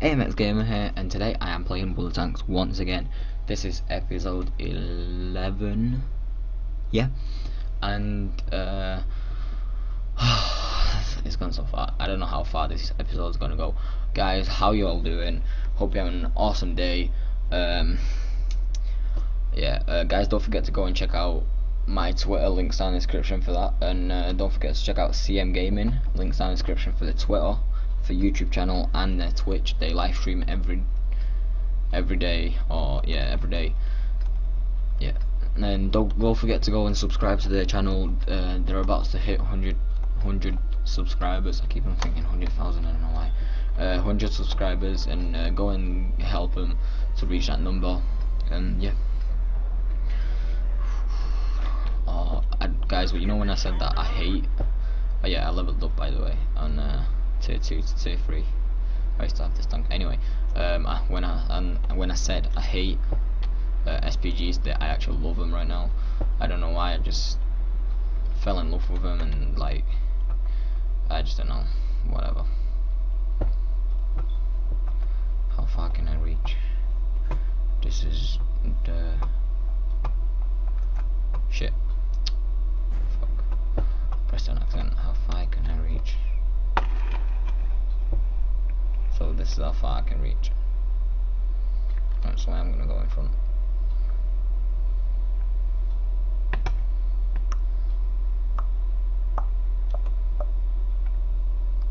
AMX Gamer here, and today I am playing World of Tanks once again. This is episode 11, yeah, and uh, it's gone so far. I don't know how far this episode is gonna go, guys. How you all doing? Hope you're having an awesome day. Um, yeah, uh, guys, don't forget to go and check out my Twitter. Links down in the description for that, and uh, don't forget to check out CM Gaming. Links down in the description for the Twitter YouTube channel and their Twitch. They live stream every every day or yeah every day. Yeah, and don't don't forget to go and subscribe to their channel. Uh, they're about to hit 100 100 subscribers. I keep on thinking 100,000. I don't know why. Uh, 100 subscribers and uh, go and help them to reach that number. And yeah. Oh, I, guys, but you know when I said that I hate. Oh yeah, I leveled up by the way on. Uh, tier two to tier three. I used to have this tank. Anyway, um, I, when I and when I said I hate uh, SPGs, that I actually love them right now. I don't know why. I just fell in love with them and like I just don't know. Whatever. How far can I reach? This is the shit. Fuck. Press on accent. How far can I reach? So this is how far I can reach. That's why I'm gonna go in front.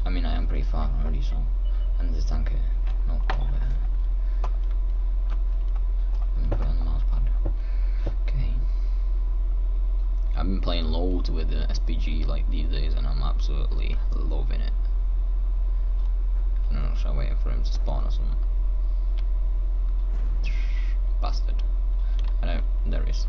I mean I am pretty far already so and this tank here. No over here. Put on the mouse pad. Okay. I've been playing loads with the SPG like these days and I'm absolutely loving it. No, so I'm waiting for him to spawn or something. Bastard. I know, there is.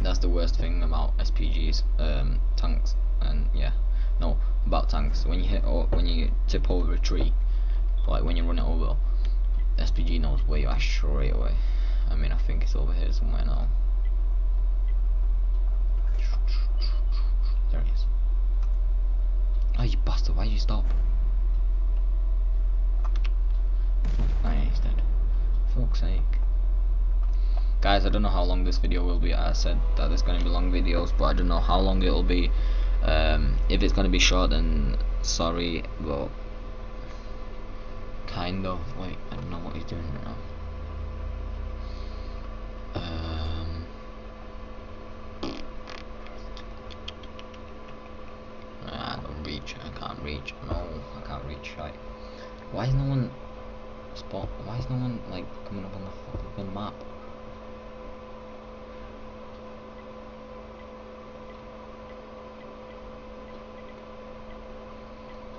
That's the worst thing about SPGs, um, tanks, and yeah, no, about tanks. When you hit, or when you tip over a tree, like when you run it over, SPG knows where you are straight away. I mean, I think it's over here somewhere now. There it is. Oh, you bastard, why did you stop? Oh, yeah, he's dead. Fuck's sake. Guys, I don't know how long this video will be. I said that there's going to be long videos, but I don't know how long it'll be. Um, if it's to be short, then sorry, but kind of. Wait, I don't know what he's doing right now. Um, I don't reach. I can't reach. No, I can't reach. Right. Why is no one spot? Why is no one like coming up on the map?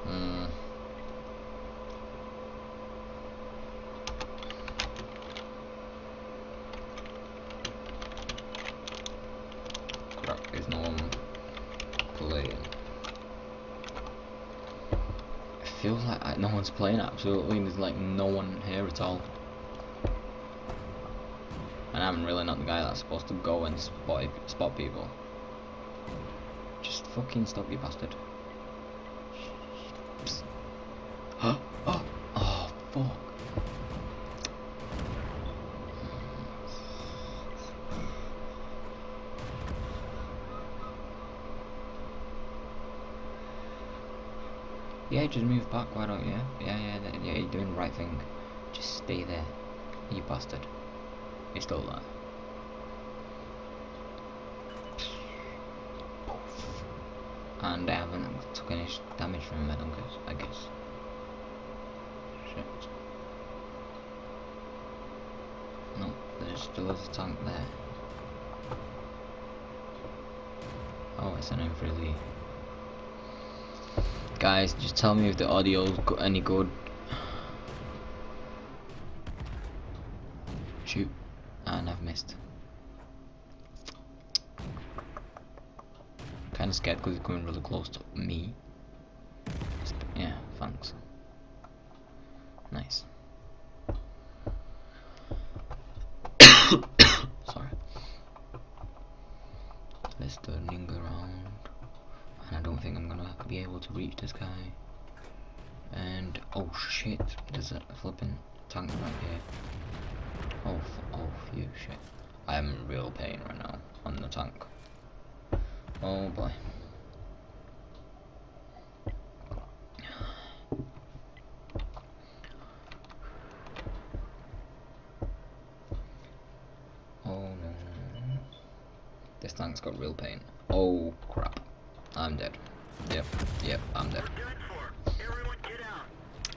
Hmm. Crap, is no one playing? It feels like I, no one's playing absolutely, there's like no one here at all. And I'm really not the guy that's supposed to go and spot, spot people. Just fucking stop, you bastard. oh, just move back, why don't you? Yeah, yeah, yeah, you're doing the right thing. Just stay there, you bastard. You're still there. And I haven't took any damage from him, I guess. I guess. Shit. No, there's still a tank there. Oh, it's an infantry. Guys, just tell me if the audio's go any good. Shoot. And I've missed. Kinda scared because it's coming really close to me. Yeah, thanks. Nice. I I'm gonna be able to reach this guy. And Oh shit, there's a flipping tank right here. Oh, oh, you shit. I am in real pain right now on the tank. Oh boy. Oh no. This tank's got real pain. Oh crap. I'm dead. Yep, yep, I'm dead.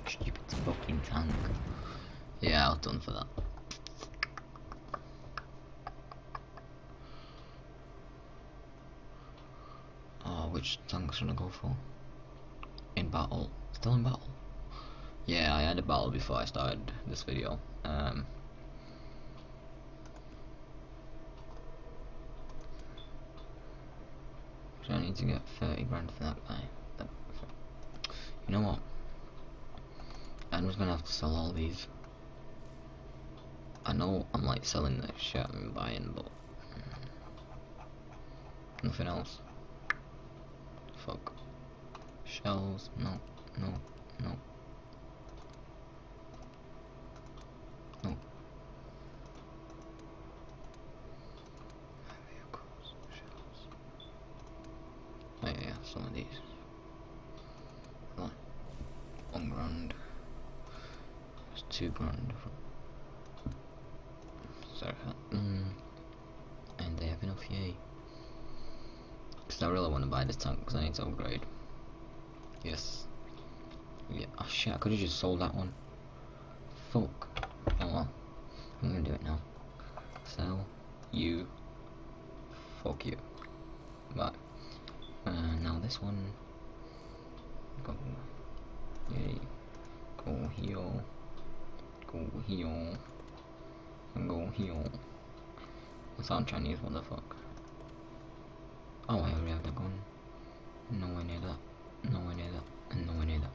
Stupid fucking tank. Yeah, I was done for that. Oh, which tank should I go for? In battle. Still in battle? Yeah, I had a battle before I started this video. Um, to get 30 grand for that guy. You know what? I'm just gonna have to sell all these. I know I'm like selling the shit I'm buying, but nothing else. Fuck. Shells, no, no. No. Vehicles, shells. Oh yeah, yeah, some of these. Like, one grand. It's two grand. Mm. And they have enough, yay. Because I really want to buy this tank because I need to upgrade. Yes. Yeah. Oh shit, I could have just sold that one. Fuck. Oh well. I'm gonna do it now. Sell. You. Fuck you. but Uh, now this one. Go. Yay. Go here. Go here. And go heal. I sound Chinese, what the fuck? Oh, I already have the gun. Nowhere near that. Nowhere near that. And nowhere near that.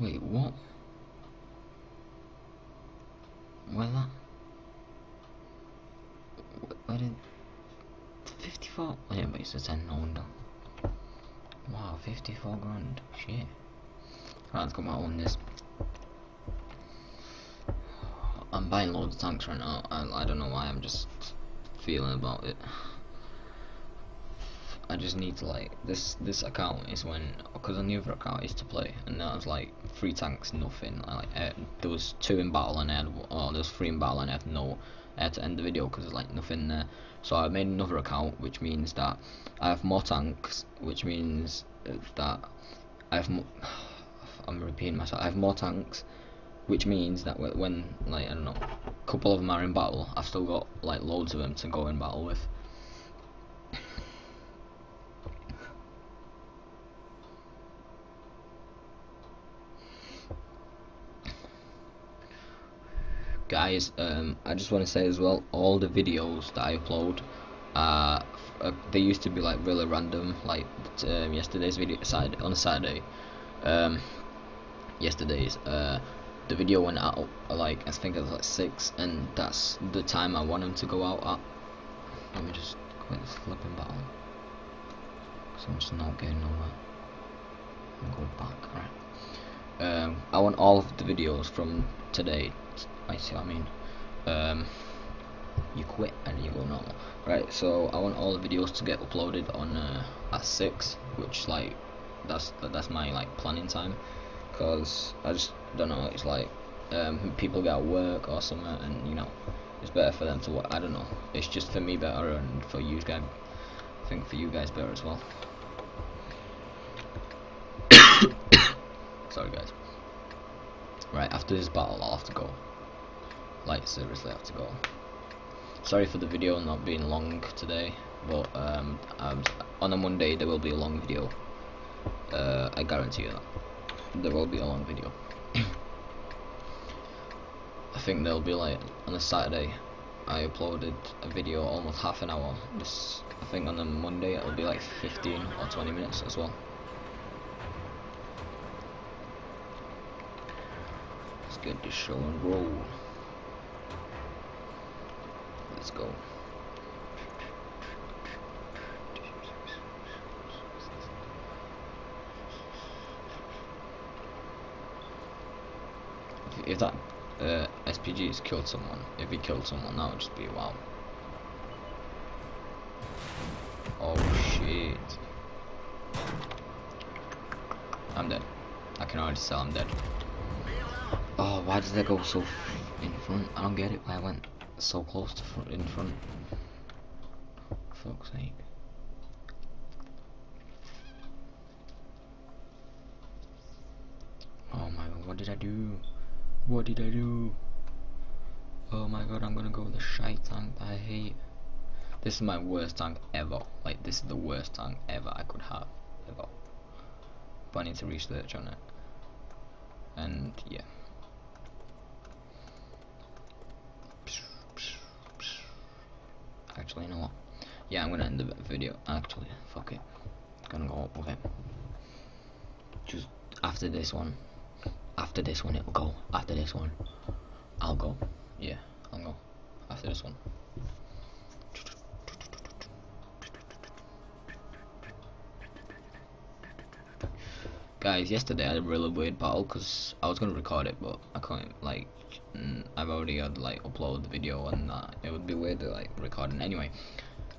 Wait, what? Where that? Wh- Where did... 54? Oh, yeah, but it's a 10, no wonder. Wow, 54 grand. Shit. Right, let's go back on this. I'm buying loads of tanks right now. I, I don't know why, I'm just feeling about it. I just need to like this this account is when because on the other account is to play and that was like three tanks nothing like uh, there was two in battle and I had oh there was three in battle and I had no I had to end the video because there's like nothing there so I made another account which means that I have more tanks which means that I have more I'm repeating myself I have more tanks which means that when like I don't know a couple of them are in battle I've still got like loads of them to go in battle with. Guys um, I just want to say as well all the videos that I upload uh, they used to be like really random like um, yesterday's video on Saturday um, yesterday's uh, the video went out uh, like I think it was like 6 and that's the time I want them to go out. At let me just quit this flipping battle because I'm just not getting nowhere. And go back right? Um, I want all of the videos from today I see what I mean. Um, you quit and you go normal right? So I want all the videos to get uploaded on uh, at 6 which like that's that's my like planning time because I just don't know it's like. Um, people get work or something and you know it's better for them to work I don't know. It's just for me better and for you guys I think for you guys better as well. Sorry guys. Right after this battle I'll have to go. Like seriously I have to go. Sorry for the video not being long today but um, on a Monday there will be a long video. Uh, I guarantee you that there will be a long video. I think there'll be like on a Saturday I uploaded a video almost half an hour. This I think on a Monday it'll be like 15 or 20 minutes as well. Let's get this show and roll. Let's go If, that uh, SPG has killed someone, if he killed someone, that would just be wow. Oh shit. I'm dead. I can already tell I'm dead. Oh, why did that go so in front? I don't get it. Why I went so close to front in front. Fuck's sake. Oh my god, what did I do? What did I do? Oh my god, I'm gonna go with the shite tank I hate. This is my worst tank ever. Like, this is the worst tank ever I could have. Ever. But I need to research on it. And, yeah. Actually, you know what? Yeah, I'm gonna end the video. Actually, fuck it. Gonna go up with it. Just after this one. After this one, it'll go. After this one, I'll go. Yeah, I'll go. After this one. Guys, yesterday I had a really weird battle because I was gonna record it, but I couldn't. Like, mm, I've already had like upload the video and that. It would be weird to like recording. Anyway,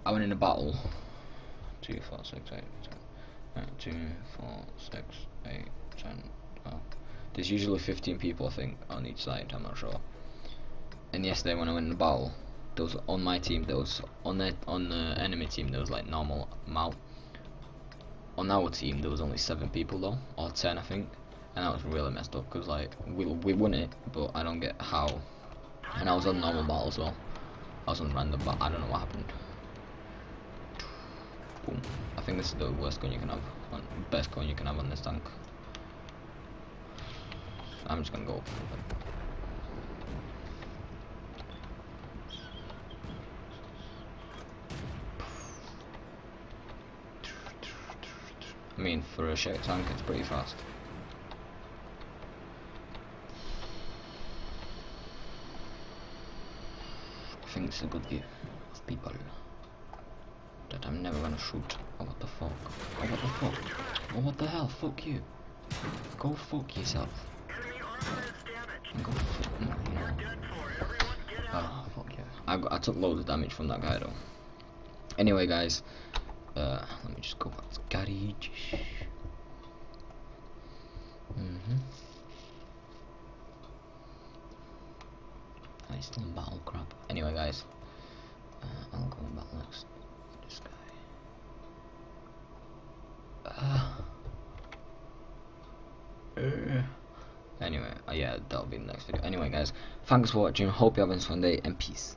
I went in a battle. Two, four, six, eight, ten. Right, two, four, six, eight. There's usually 15 people, I think, on each side. I'm not sure. And yesterday when I went in a battle, was on my team. There was on the on the enemy team. There was like normal amount on our team there was only seven people though, or ten I think, and that was really messed up because like we we won it, but I don't get how. And I was on normal battle as well. I was on random, but I don't know what happened. Boom. I think this is the worst gun you can have, on, best gun you can have on this tank. I'm just gonna go. I mean, for a shit tank, it's pretty fast. I think it's a good view of people that I'm never gonna shoot. Oh, what the fuck? Oh, what the fuck? Oh, what the hell? Fuck you. Go fuck yourself. Go fuck no, no. Oh, fuck yeah. I, I took loads of damage from that guy though. Anyway, guys, uh, let me just go back to garage. Mm hmm I still in battle crap. Anyway, guys, uh, I'll go battle next. This guy. Uh, uh, anyway, uh, yeah, that'll be the next video. Anyway, guys, thanks for watching. Hope you have a fun day and peace.